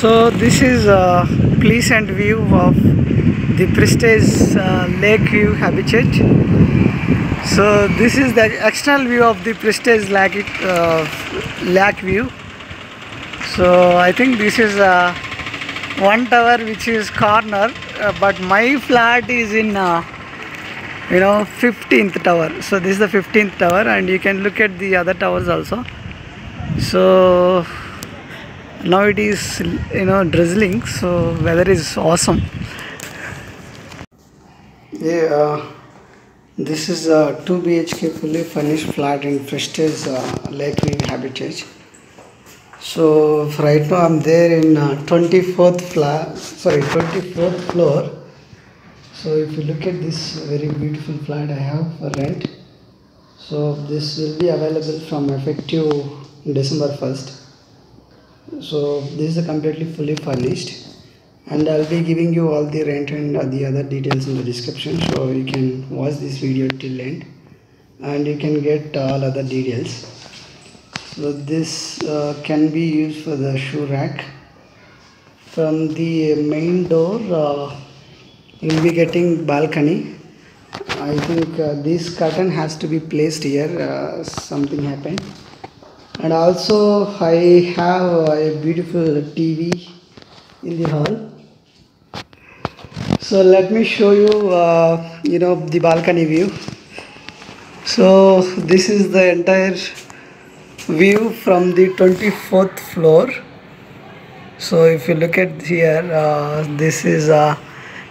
So this is a pleasant view of the Prestige uh, Lake View Habitat. So this is the external view of the Prestige Lake, uh, lake View. So I think this is uh, one tower which is corner, uh, but my flat is in uh, you know 15th tower. So this is the 15th tower, and you can look at the other towers also. So now it is you know drizzling, so weather is awesome. Yeah, uh, this is a 2 BHK fully furnished flat in Prestige uh, Lake View Habitat. So right now I'm there in uh, 24th flat, sorry 24th floor. So if you look at this very beautiful flat I have for rent. So this will be available from effective December 1st. So this is a completely fully furnished and I'll be giving you all the rent and the other details in the description so you can watch this video till end and you can get all other details. So this uh, can be used for the shoe rack. From the main door uh, you'll be getting balcony. I think uh, this curtain has to be placed here uh, something happened and also i have a beautiful tv in the hall. So let me show you uh, you know the balcony view. So this is the entire view from the 24th floor. So if you look at here uh, this is uh,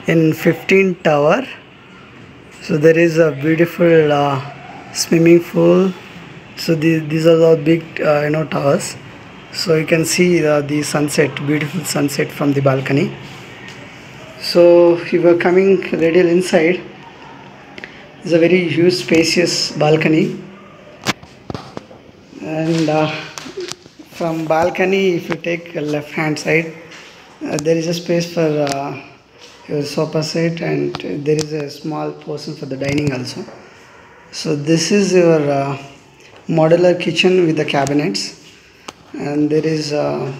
in 15 tower. So there is a beautiful uh, swimming pool so the, these are the big uh, you know towers. So you can see uh, the sunset beautiful sunset from the balcony. So if you are coming radial inside it's a very huge spacious balcony. And uh, from balcony if you take a left hand side uh, there is a space for uh, your sofa set and there is a small portion for the dining also. So this is your uh, modular kitchen with the cabinets. And there is a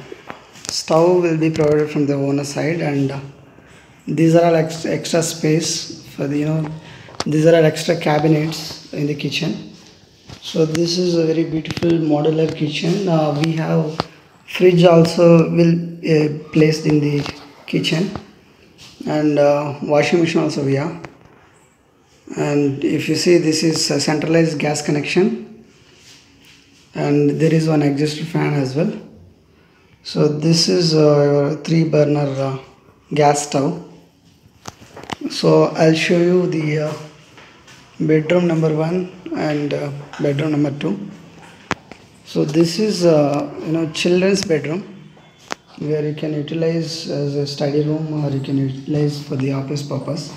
stove will be provided from the owner side and uh, these are all ex- extra space for the you know these are all extra cabinets in the kitchen. So this is a very beautiful modular kitchen. Uh, we have fridge also will uh, placed in the kitchen. And uh, washing machine also we have. And if you see this is a centralized gas connection and there is one exhaust fan as well. So this is uh, three burner uh, gas stove. So i'll show you the uh, bedroom number one and uh, bedroom number two. So this is uh, you know children's bedroom where you can utilize as a study room or you can utilize for the office purpose.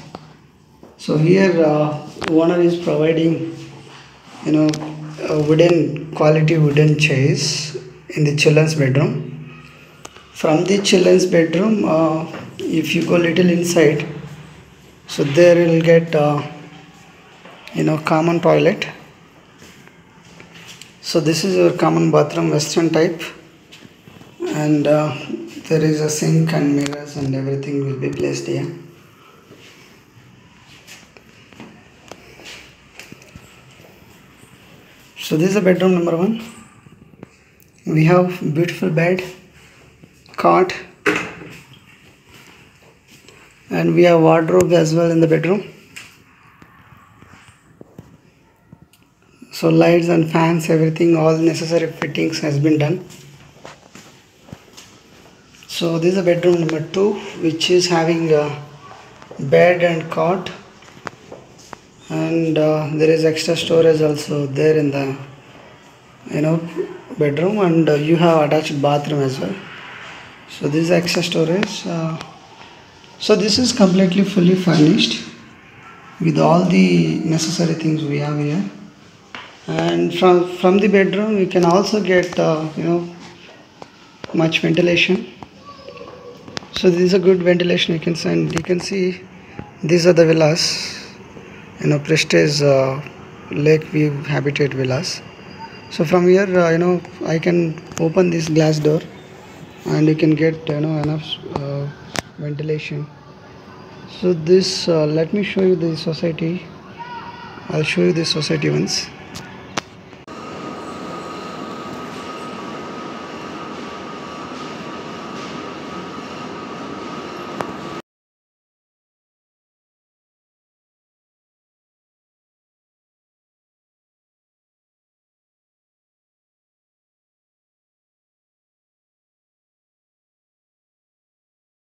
So here uh, owner is providing you know a wooden quality wooden chairs in the children's bedroom. From the children's bedroom uh, if you go little inside so there you will get uh, you know common toilet. So this is your common bathroom western type. And uh, there is a sink and mirrors and everything will be placed here so this is a bedroom number one. We have beautiful bed cot and we have wardrobe as well in the bedroom. So lights and fans everything all necessary fittings has been done. So this is a bedroom number two which is having a bed and cot and uh, there is extra storage also there in the you know bedroom and uh, you have attached bathroom as well. So this is extra storage uh, so this is completely fully furnished with all the necessary things we have here. And from from the bedroom you can also get uh, you know much ventilation. So this is a good ventilation you can send you can see these are the villas you know prestige uh, lake view habitat villas so from here uh, you know i can open this glass door and you can get you know enough uh, ventilation. So this uh, let me show you the society. I'll show you the society once